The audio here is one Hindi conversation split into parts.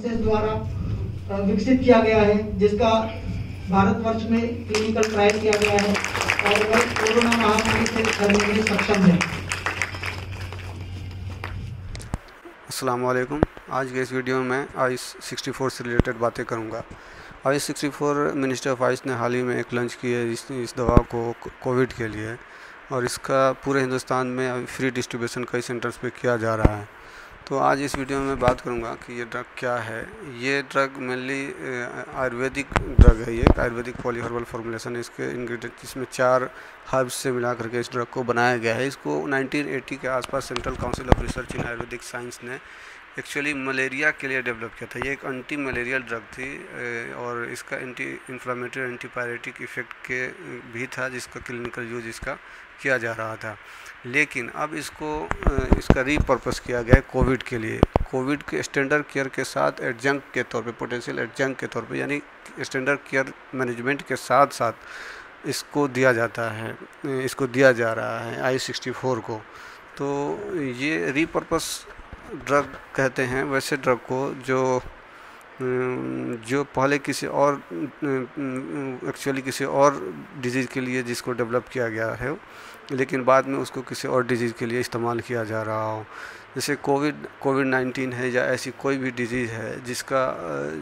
द्वारा विकसित किया गया है जिसका भारतवर्ष में क्लिनिकल ट्रायल किया गया है और वह कोरोना महामारी से लड़ने में सक्षम है। वालेकुम आज के इस वीडियो में आई सिक्सटी फोर से रिलेटेड बातें करूँगा। I sixty four minister of AYUSH ने हाल ही में एक लंच की है इस, इस दवा को कोविड के लिए और इसका पूरे हिंदुस्तान में फ्री डिस्ट्रीब्यूशन कई सेंटर्स पे किया जा रहा है। तो आज इस वीडियो में बात करूँगा कि ये ड्रग क्या है। ये ड्रग मेनली आयुर्वेदिक ड्रग है ये, आयुर्वेदिक पॉलीहर्बल फॉर्मुलेशन है। इसके इंग्रेडिएंट इसमें चार हर्ब्स से मिला करके इस ड्रग को बनाया गया है। इसको 1980 के आसपास central council of research in Ayurvedic science ने एक्चुअली मलेरिया के लिए डेवलप किया था। ये एक एंटी मलेरियल ड्रग थी और इसका एंटी इन्फ्लामेटरी एंटीपायरेटिक इफ़ेक्ट के भी था, जिसका क्लिनिकल यूज़ इसका किया जा रहा था। लेकिन अब इसको इसका रीपर्पस किया गया है कोविड के लिए। कोविड के स्टैंडर्ड केयर के साथ एडजंक के तौर पे पोटेंशियल एडजंक के तौर पे, यानी स्टैंडर्ड केयर मैनेजमेंट के साथ साथ इसको दिया जाता है इसको दिया जा रहा है आई सिक्सटी फोर को। तो ये रीपर्पस ड्रग कहते हैं, वैसे ड्रग को जो जो पहले किसी और एक्चुअली किसी और डिज़ीज़ के लिए जिसको डेवलप किया गया है, लेकिन बाद में उसको किसी और डिज़ीज़ के लिए इस्तेमाल किया जा रहा हो। जैसे कोविड कोविड नाइन्टीन है या ऐसी कोई भी डिज़ीज़ है जिसका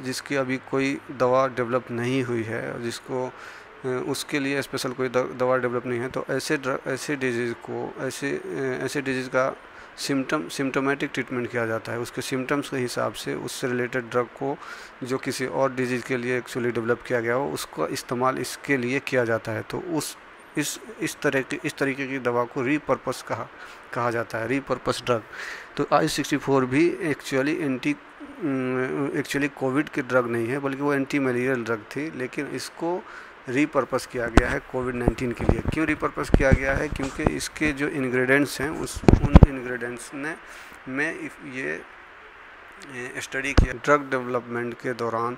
जिसकी अभी कोई दवा डेवलप नहीं हुई है, जिसको उसके लिए स्पेशल कोई दवा डेवलप नहीं है तो ऐसे ऐसे डिज़ीज़ को, ऐसे ऐसे डिज़ीज़ का सिम्टम सिम्टोमेटिक ट्रीटमेंट किया जाता है। उसके सिम्टम्स के हिसाब से उससे रिलेटेड ड्रग को जो किसी और डिज़ीज़ के लिए एक्चुअली डेवलप किया गया हो, उसका इस्तेमाल इसके लिए किया जाता है। तो उस, इस इस तरह की, इस तरीके की दवा को रीपर्पस कहा कहा जाता है रीपर्पस ड्रग तो आई सिक्सटी फोर भी एक्चुअली एंटी एक्चुअली कोविड की ड्रग नहीं है, बल्कि वो एंटी मलेरियल ड्रग थी, लेकिन इसको रीपर्पस किया गया है कोविड नाइन्टीन के लिए। क्यों रीपर्पस किया गया है? क्योंकि इसके जो इंग्रेडिएंट्स हैं, उस, उन इंग्रेडिएंट्स ने मैं ये स्टडी किया। ड्रग डेवलपमेंट के दौरान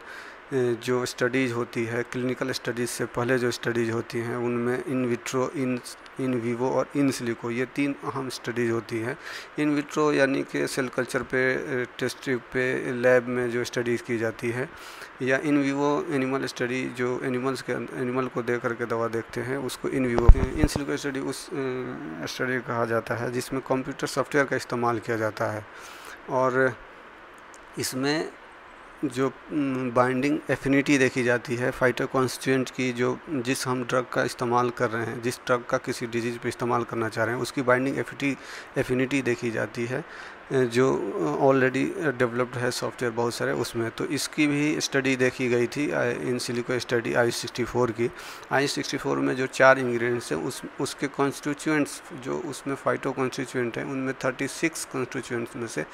जो स्टडीज़ होती है, क्लिनिकल स्टडीज़ से पहले जो स्टडीज़ होती हैं, उनमें in vitro, in in vivo और इन सिलिको, ये तीन अहम स्टडीज़ होती हैं। इन विट्रो यानी कि सेल कल्चर पे टेस्ट पे, लैब में जो स्टडीज़ की जाती है, या इन वीवो एनिमल स्टडी, जो एनिमल्स के, एनिमल को दे करके दवा देखते हैं, उसको in vivo in silico study उस स्टडी कहा जाता है, जिसमें कंप्यूटर सॉफ्टवेयर का इस्तेमाल किया जाता है। और इसमें जो बाइंडिंग एफिनिटी देखी जाती है फाइटर कॉन्स्टिट्यूंट की जो, जिस हम ड्रग का इस्तेमाल कर रहे हैं, जिस ड्रग का किसी डिज़ीज़ पे इस्तेमाल करना चाह रहे हैं, उसकी बाइंडिंग एफिटी एफिनिटी देखी जाती है। जो ऑलरेडी डेवलप्ड है सॉफ्टवेयर बहुत सारे, उसमें। तो इसकी भी स्टडी देखी गई थी in silico study I sixty four की। आई सिक्सटी फोर में जो चार इंग्रेडिएंट्स हैं, उस, उसके कॉन्स्टिट्यूएंट्स जो उसमें फाइटो कॉन्स्टिट्यूएंट हैं, उनमें थर्टी सिक्स कॉन्स्टिट्यूएंट्स में से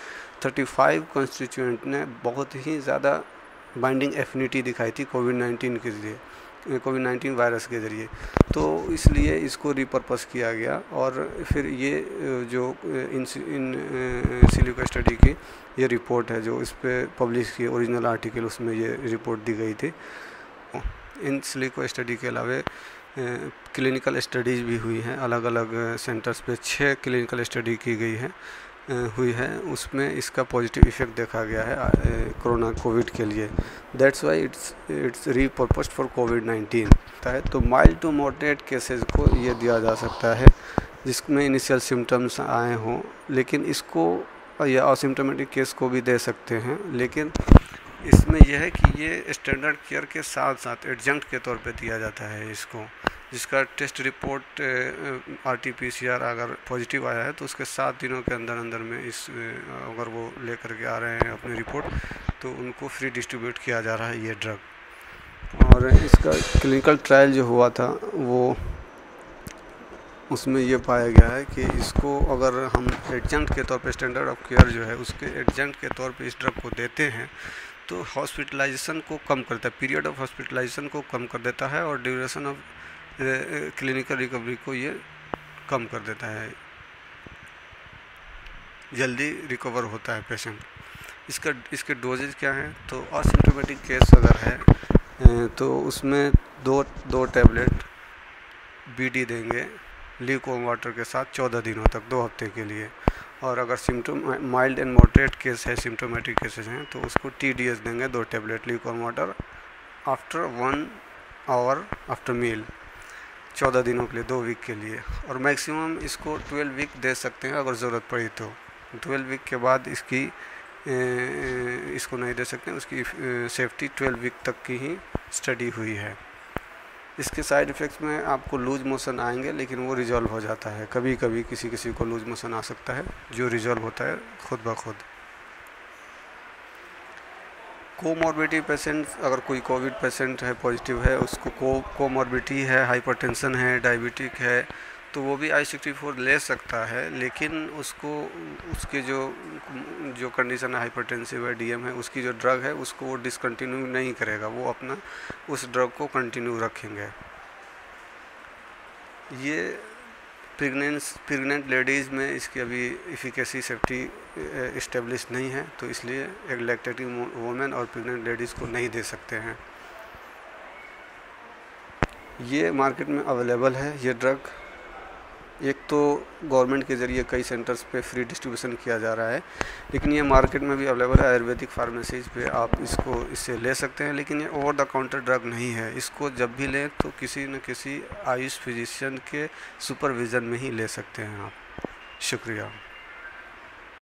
थर्टी फाइव कॉन्स्टिट्यूएंट ने बहुत ही ज़्यादा बाइंडिंग एफिनिटी दिखाई थी कोविड नाइन्टीन के लिए। कोविड नाइन्टीन वायरस के ज़रिए। तो इसलिए इसको रिपर्पस किया गया और फिर ये जो इन इन सिलिको स्टडी की ये रिपोर्ट है जो इस पर पब्लिश की ओरिजिनल आर्टिकल उसमें ये रिपोर्ट दी गई थी। इन सिलिको स्टडी के अलावा क्लिनिकल स्टडीज़ भी हुई हैं। अलग अलग सेंटर्स पे छः क्लिनिकल स्टडी की गई है। हुई है। उसमें इसका पॉजिटिव इफ़ेक्ट देखा गया है कोरोना कोविड के लिए। That's why it's it's repurposed for COVID nineteen है तो माइल्ड टू मॉडरेट केसेस को ये दिया जा सकता है, जिसमें इनिशियल सिम्टम्स आए हों। लेकिन इसको, या असिम्टोमेटिक केस को भी दे सकते हैं। लेकिन इसमें यह है कि ये स्टैंडर्ड केयर के साथ साथ एडजंक्ट के तौर पे दिया जाता है इसको। जिसका test report R T P C R अगर पॉजिटिव आया है तो उसके सात दिनों के अंदर अंदर में इस अगर वो लेकर के आ रहे हैं अपनी रिपोर्ट तो उनको फ्री डिस्ट्रीब्यूट किया जा रहा है ये ड्रग। और इसका क्लिनिकल ट्रायल जो हुआ था, वो उसमें ये पाया गया है कि इसको अगर हम एडजंक्ट के तौर पे, स्टैंडर्ड ऑफ़ केयर जो है, उसके एडजंक्ट के तौर पे इस ड्रग को देते हैं तो हॉस्पिटलाइजेशन को कम करता है पीरियड ऑफ़ हॉस्पिटलाइजेशन को कम कर देता है और ड्यूरेशन ऑफ़ क्लिनिकल रिकवरी को ये कम कर देता है। जल्दी रिकवर होता है पेशेंट इसका, इसके डोजेज क्या हैं? तो असिम्टोमेटिक केस अगर है तो उसमें दो दो टैबलेट बीडी देंगे लीक वाटर के साथ चौदह दिनों तक, दो हफ़्ते के लिए। और अगर symptom mild and moderate case है सिम्टोमेटिक केसेस हैं तो उसको टी डी एस देंगे, दो tablet लीकॉन water after one hour after meal चौदह दिनों के लिए, दो वीक के लिए। और मैक्सिमम इसको ट्वेल्व वीक दे सकते हैं, अगर ज़रूरत पड़ी तो। ट्वेल्व वीक के बाद इसकी इसको नहीं दे सकते, उसकी सेफ्टी ट्वेल्व वीक तक की ही स्टडी हुई है। इसके साइड इफ़ेक्ट्स में आपको लूज मोशन आएँगे, लेकिन वो रिजॉल्व हो जाता है। कभी कभी किसी किसी को लूज मोशन आ सकता है, जो रिजॉल्व होता है, खुद ब खुद। कोमॉर्बिटी पेशेंट, अगर कोई कोविड पेशेंट है, पॉजिटिव है, उसको को, कोमॉर्बिटी है, हाइपरटेंशन है, डायबिटिक है तो वो भी आई सिक्सटी फोर ले सकता है, लेकिन उसको, उसके जो जो कंडीशन है हाइपरटेंसिव है डीएम है, उसकी जो ड्रग है, उसको वो डिसकंटिन्यू नहीं करेगा, वो अपना उस ड्रग को कंटिन्यू रखेंगे। ये प्रेगनेंस, प्रेगनेंट लेडीज़ में इसकी अभी इफ़िकेसी सेफ्टी इस्टेब्लिश नहीं है तो इसलिए एक लैक्टेटिव वोमेन और प्रेगनेंट लेडीज़ को नहीं दे सकते हैं। ये मार्केट में अवेलेबल है, ये ड्रग एक तो गवर्नमेंट के ज़रिए कई सेंटर्स पे फ्री डिस्ट्रीब्यूशन किया जा रहा है, लेकिन ये मार्केट में भी अवेलेबल है, आयुर्वेदिक फार्मेसीज पे आप इसको, इससे ले सकते हैं, लेकिन ये ओवर द काउंटर ड्रग नहीं है। इसको जब भी लें तो किसी न किसी आयुष फिजिशियन के सुपरविज़न में ही ले सकते हैं आप। शुक्रिया।